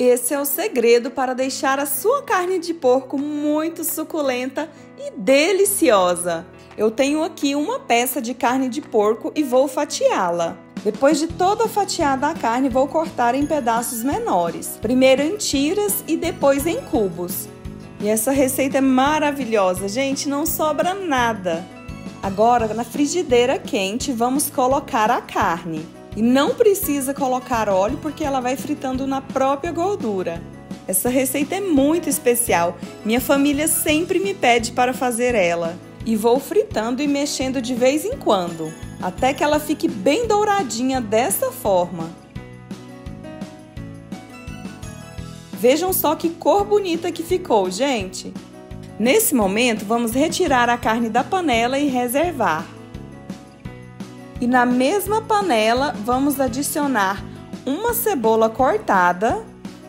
Esse é o segredo para deixar a sua carne de porco muito suculenta e deliciosa. Eu tenho aqui uma peça de carne de porco e vou fatiá-la. Depois de toda fatiada a carne, vou cortar em pedaços menores. Primeiro em tiras e depois em cubos. E essa receita é maravilhosa, gente, não sobra nada. Agora, na frigideira quente, vamos colocar a carne. E não precisa colocar óleo porque ela vai fritando na própria gordura. Essa receita é muito especial. Minha família sempre me pede para fazer ela. E vou fritando e mexendo de vez em quando, até que ela fique bem douradinha dessa forma. Vejam só que cor bonita que ficou, gente! Nesse momento, vamos retirar a carne da panela e reservar. E na mesma panela, vamos adicionar uma cebola cortada,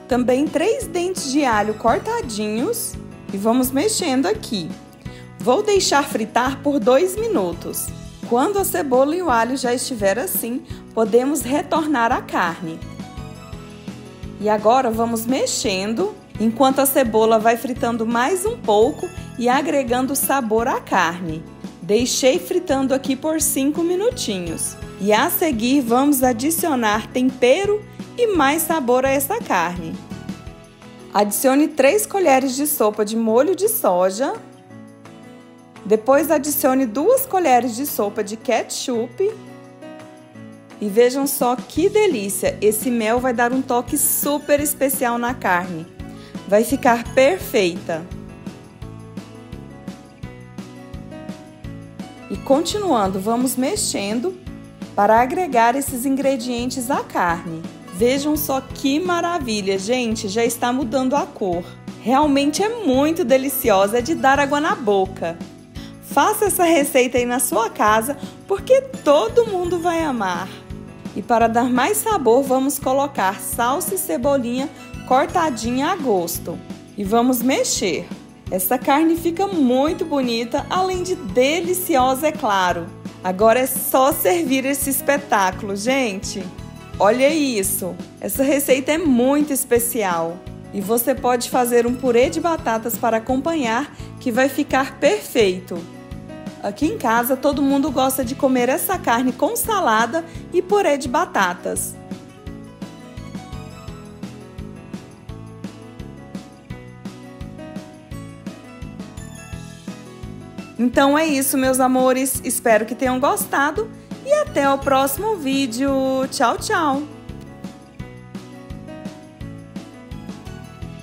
também três dentes de alho cortadinhos e vamos mexendo aqui. Vou deixar fritar por dois minutos. Quando a cebola e o alho já estiver assim, podemos retornar a carne. E agora vamos mexendo enquanto a cebola vai fritando mais um pouco e agregando sabor à carne. Deixei fritando aqui por 5 minutinhos. E a seguir vamos adicionar tempero e mais sabor a essa carne. Adicione 3 colheres de sopa de molho de soja. Depois adicione 2 colheres de sopa de ketchup. E vejam só que delícia! Esse mel vai dar um toque super especial na carne. Vai ficar perfeita. E continuando, vamos mexendo para agregar esses ingredientes à carne. Vejam só que maravilha, gente, já está mudando a cor. Realmente é muito deliciosa, é de dar água na boca. Faça essa receita aí na sua casa, porque todo mundo vai amar. E para dar mais sabor, vamos colocar salsa e cebolinha cortadinha a gosto. E vamos mexer. Essa carne fica muito bonita, além de deliciosa, é claro. Agora é só servir esse espetáculo, gente. Olha isso! Essa receita é muito especial. E você pode fazer um purê de batatas para acompanhar, que vai ficar perfeito. Aqui em casa, todo mundo gosta de comer essa carne com salada e purê de batatas. Então é isso, meus amores. Espero que tenham gostado e até o próximo vídeo. Tchau, tchau!